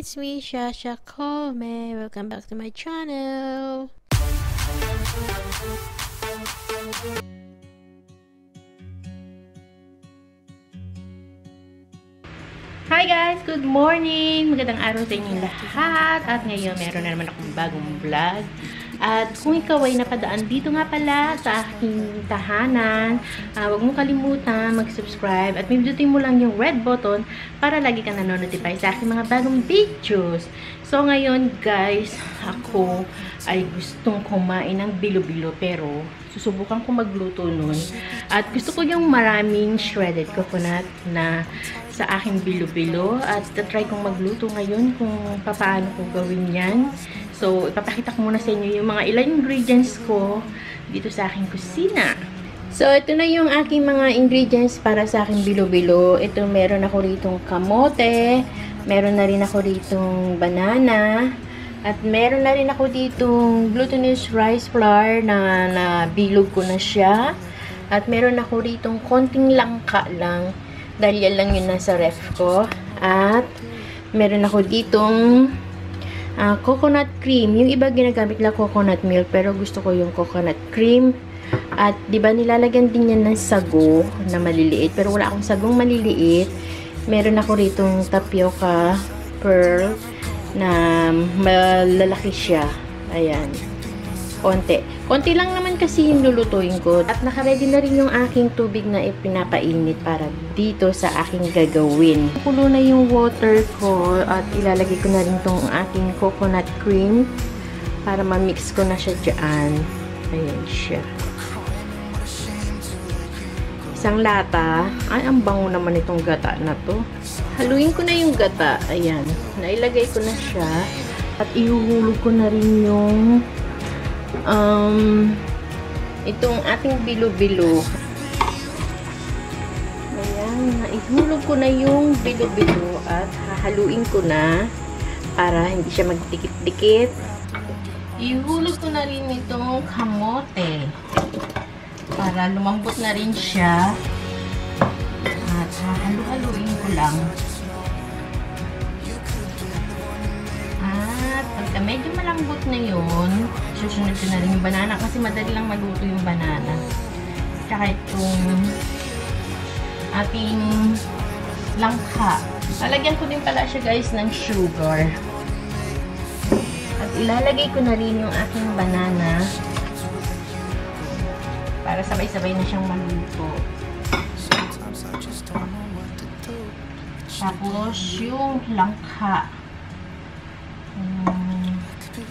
it's me, Shasha Kome. Welcome back to my channel. Hi guys! Good morning! Magandang araw sa inyong lahat. At ngayon, meron na naman akong bagong vlog. At kung ikaw ay napadaan dito nga pala sa aking tahanan, uh, huwag mo kalimutan mag-subscribe at pindutin mo lang yung red button para lagi kang nanonotify sa aking mga bagong videos. So ngayon guys, ako ay gustong kumain ng bilo-bilo pero susubukan ko magluto nun. At gusto ko yung maraming shredded coconut na sa aking bilo-bilo at try kong magluto ngayon kung paano ko gawin yan. So, ipapakita ko muna sa inyo yung mga ilang ingredients ko dito sa aking kusina. So, ito na yung aking mga ingredients para sa aking bilo-bilo. Ito, meron ako ritong kamote, meron na rin ako ritong banana, at meron na rin ako ditong glutinous rice flour na, na bilog ko na siya. At meron ako ritong konting langka lang. Dahil yan lang yun nasa ref ko. At meron ako ditong uh, coconut cream. Yung iba ginagamit lang coconut milk, pero gusto ko yung coconut cream. At, di ba, nilalagyan din yan ng sago na maliliit. Pero wala akong sagong maliliit. Meron ako ritong tapioca pearl na malalaki siya. Ayan konti. Konti lang naman kasi yung lulutuin ko. At nakaredy na rin yung aking tubig na ipinapainit para dito sa aking gagawin. Kulo na yung water ko at ilalagay ko na rin tong aking coconut cream para ma-mix ko na siya dyan. Ayan siya. Isang lata. Ay, ang bango naman itong gata na to. Haluin ko na yung gata. Ayan. Nailagay ko na siya. At ihuhulog ko na rin yung um, itong ating bilo-bilo. Ayan, naihulog ko na yung bilo-bilo at hahaluin ko na para hindi siya magdikit-dikit. Ihulog ko na rin itong kamote para lumambot na rin siya at hahalu-haluin ko lang. At pagka medyo malambot na yun, susunod ko na rin yung banana kasi madali lang maluto yung banana. Tsaka itong ating langka. Lalagyan ko din pala siya guys ng sugar. At ilalagay ko na rin yung aking banana para sabay-sabay na siyang maluto. Tapos yung langka. Um,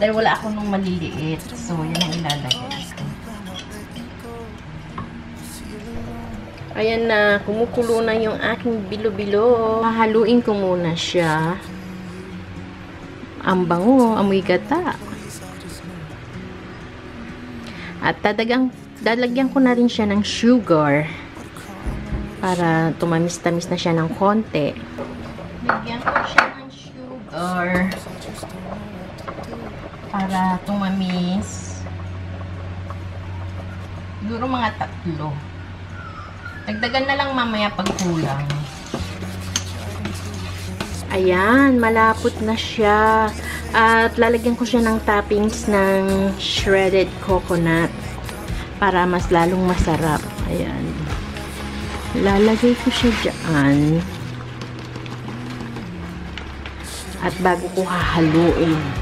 Dahil wala ako nung maliliit. So, yan ang ilalagay. Ayan na, kumukulo na yung aking bilo-bilo. Hahaluin ko muna siya. Ang bango, amoy gata. At dadagang, dadagyan ko na rin siya ng sugar. Para tumamis-tamis na siya ng konti. Lagyan ko siya ng sugar. Para tumamis. Siguro mga tatlo. Dagdagan na lang mamaya pag kulang. Ayan, malapot na siya. At lalagyan ko siya ng toppings ng shredded coconut para mas lalong masarap. Ayan. Lalagay ko siya dyan. At bago ko hahaluin.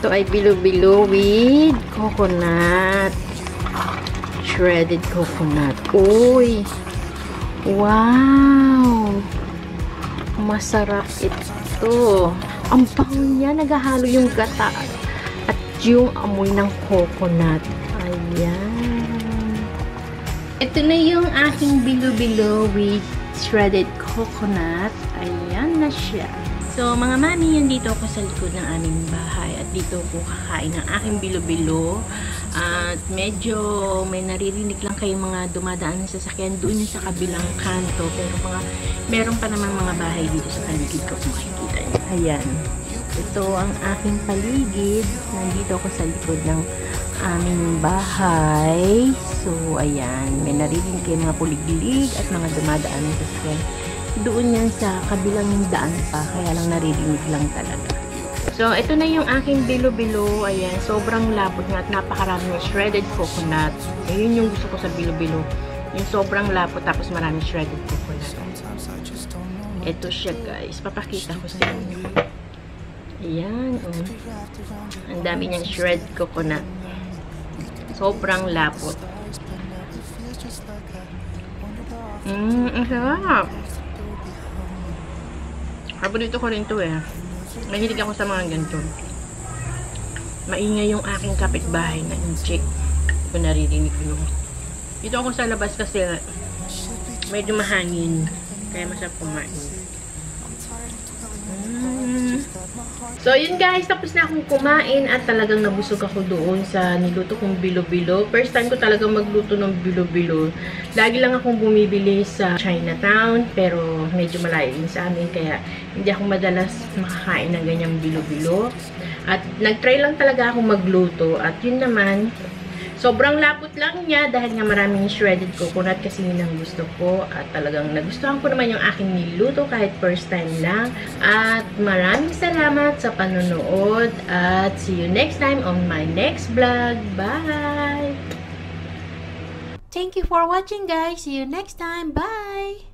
Ito ay bilo-bilo with coconut shredded coconut. Uy! Wow! Masarap ito. Ang bango niya. Naghahalo yung gata at yung amoy ng coconut. Ayan. Ito na yung aking bilo-bilo with shredded coconut. Ayan na siya. So, mga mami, yan dito ako sa likod ng aming bahay at dito ko kakain ng aking bilo-bilo. At medyo may naririnig lang kayong mga dumadaan sa sasakyan doon sa kabilang kanto. Pero mga, meron pa naman mga bahay dito sa paligid ko kung makikita niyo. Ayan. Ito ang aking paligid. Nandito ako sa likod ng aming bahay. So, ayan. May naririnig kayong mga puliglig at mga dumadaan sa sasakyan doon yan sa kabilang daan pa. Kaya lang naririnig lang talaga. So, ito na yung aking bilo-bilo. Ayan, sobrang lapot nga at napakarami shredded coconut. Ayun yung gusto ko sa bilo-bilo. Yung sobrang lapot tapos maraming shredded coconut. Ito siya guys. Papakita ko sa inyo. Ayan. Oh. Ang dami niyang shred coconut. Sobrang lapot. Mmm, ang sarap. Paborito ko rin to eh. Mahilig ako sa mga ganito. Maingay yung aking kapitbahay na inchik. Kung naririnig ko yung... Dito ako sa labas kasi medyo mahangin. Kaya masarap kumain. So, yun guys. Tapos na akong kumain at talagang nabusog ako doon sa niluto kong bilo-bilo. First time ko talagang magluto ng bilo-bilo. Lagi lang akong bumibili sa Chinatown. Pero medyo malayo din sa amin. Kaya hindi ako madalas makakain ng ganyang bilo-bilo. At nag-try lang talaga akong magluto. At yun naman, Sobrang lapot lang niya dahil nga maraming shredded coconut kasi yun ang gusto ko. At talagang nagustuhan ko naman yung aking niluto kahit first time lang. At maraming salamat sa panonood. At see you next time on my next vlog. Bye! Thank you for watching guys. See you next time. Bye!